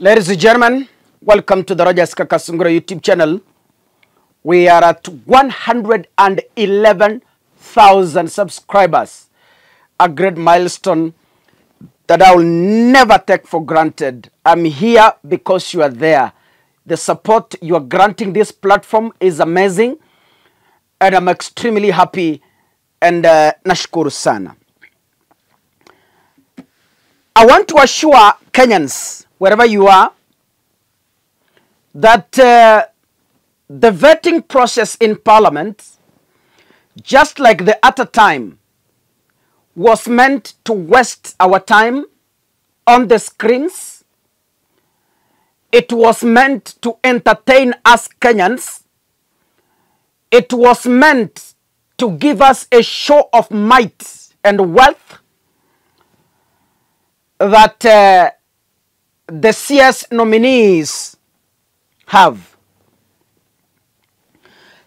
Ladies and gentlemen, welcome to the Rogers Kakasungura YouTube channel. We are at 111,000 subscribers, a great milestone that I will never take for granted. I'm here because you are there. The support you are granting this platform is amazing, and I'm extremely happy and uh, sana. I want to assure Kenyans, wherever you are, that uh, the vetting process in Parliament, just like the other time, was meant to waste our time on the screens. It was meant to entertain us Kenyans. It was meant to give us a show of might and wealth that uh, the CS nominees have.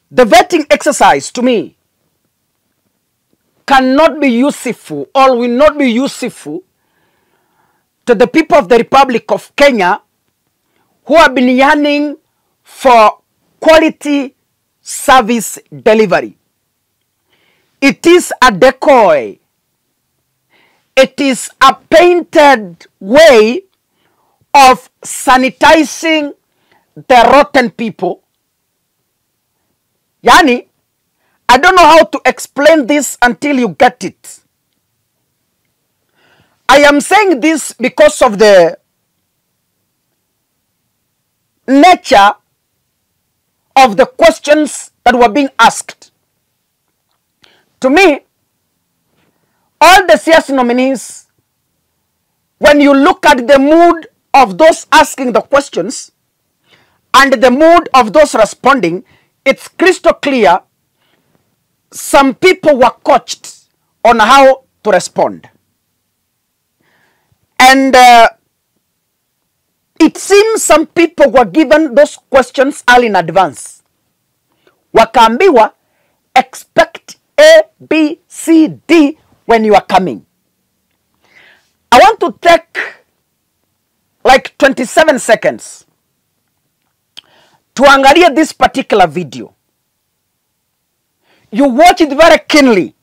The vetting exercise to me cannot be useful or will not be useful to the people of the Republic of Kenya who have been yearning for quality service delivery. It is a decoy. It is a painted way of sanitizing the rotten people. Yani, I don't know how to explain this until you get it. I am saying this because of the nature of the questions that were being asked. To me, all the CS nominees, when you look at the mood of those asking the questions and the mood of those responding, it's crystal clear some people were coached on how to respond. And uh, it seems some people were given those questions early in advance. Wakaambiwa, expect A, B, C, D when you are coming. I want to take 27 seconds to angalia this particular video. You watch it very keenly.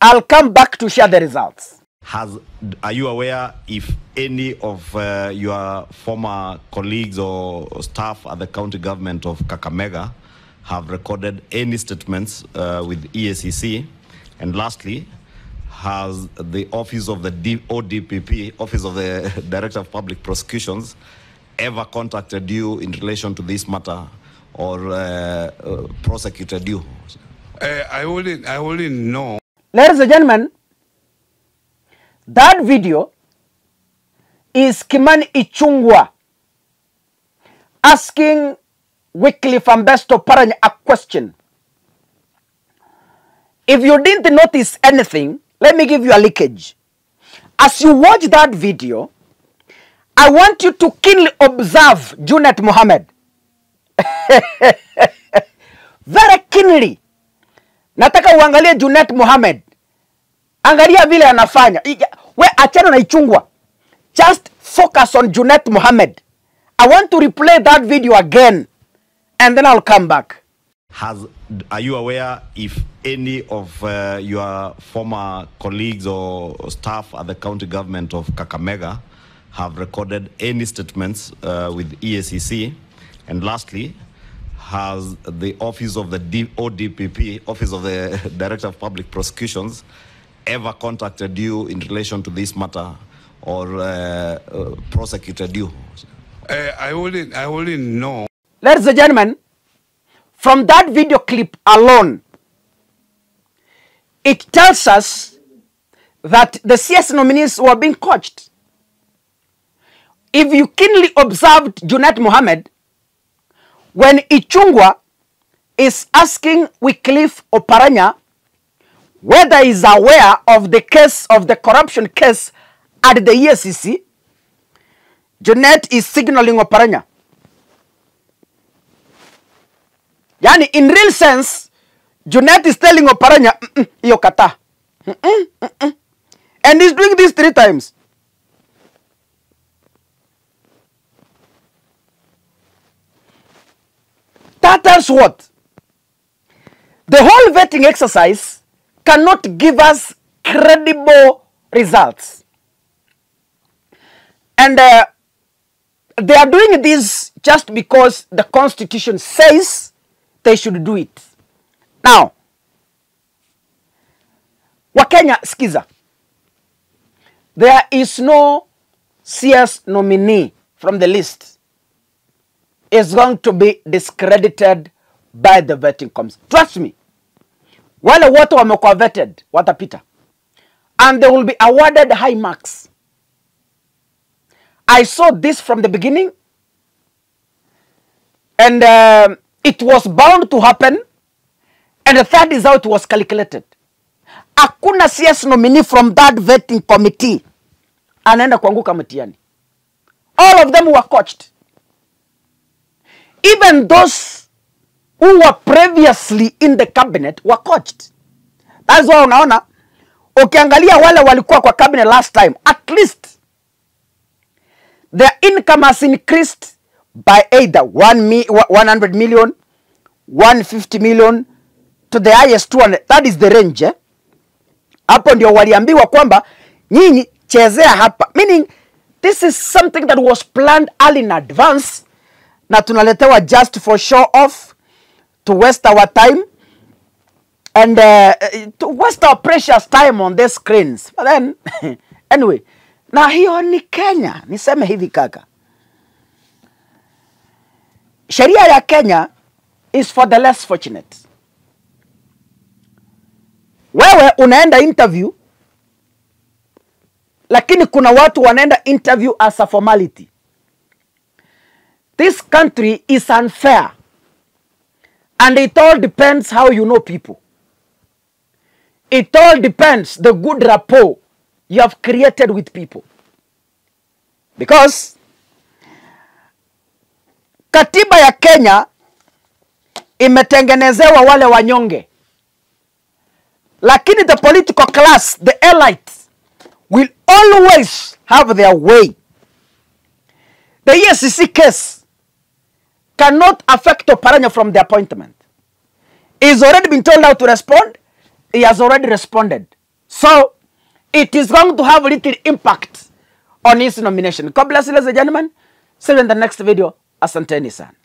I'll come back to share the results. Has are you aware if any of uh, your former colleagues or staff at the county government of Kakamega have recorded any statements uh, with EACC? And lastly, has the office of the D- ODPP, Office of the Director of Public Prosecutions, ever contacted you in relation to this matter or uh, uh, prosecuted you? Uh, I only, I only know Ladies and gentlemen, that video is Kimani Ichungwa asking Wycliffe Ambetsa Oparanya a question. If you didn't notice anything, let me give you a leakage. As you watch that video, I want you to keenly observe Junet Mohammed. Very keenly. Nataka uangalie Junet Mohammed. Angalia vile anafanya. We achana na Ichungwa. Just focus on Junet Mohammed. I want to replay that video again and then I'll come back. Has are you aware if any of uh, your former colleagues or staff at the county government of Kakamega have recorded any statements uh, with EACC? And lastly, has the office of the D- ODPP, Office of the Director of Public Prosecutions, ever contacted you in relation to this matter or uh, uh, prosecuted you? uh, I only, I only know Ladies and gentlemen, from that video clip alone, it tells us that the CS nominees were being coached. If you keenly observed Junet Mohammed, when Ichungwa is asking Wycliffe Oparanya whether he's aware of the case of the corruption case at the EACC, Junet is signaling Oparanya. Yaani in real sense Junet is telling Oparanya mm, mm, hiyo mm, mm And he's doing this three times. That tells what? The whole vetting exercise cannot give us credible results. And uh, they are doing this just because the constitution says they should do it. Now, Wakenya, skiza. There is no CS nominee from the list is going to be discredited by the vetting commission. Trust me. Wale wote wamekuwa vetted watapita and they will be awarded high marks. I saw this from the beginning and um, it was bound to happen and the third is how it was calculated. Hakuna CS nominee from that vetting committee anaenda kuanguka mtihani. All of them were coached. Even those who were previously in the cabinet were coached. That's why unaona ukiangalia wale walikuwa kwa cabinet last time, at least their income has increased by either 1 mi 100 million, 150 million to the highest 200. That is the range. Eh? Hapo ndio waliambiwa kwamba nyinyi chezea hapa, meaning this is something that was planned early in advance na tunaletewa just for show off to waste our time and uh, to waste our precious time on these screens but then anyway na hiyo ni Kenya niseme hivi kaka sheria ya Kenya is for the less fortunate. Wewe unaenda interview lakini kuna watu wanaenda interview as a formality. This country is unfair. And it all depends how you know people. It all depends the good rapport you have created with people. Because katiba ya Kenya imetengenezewa wale wanyonge lakini the political class the elite will always have their way the EACC case cannot affect Oparanya from the appointment. He's already been told how to respond. He has already responded. So, it is going to have little impact on his nomination. God bless you, ladies and gentlemen. See you in the next video. Asanteni sana.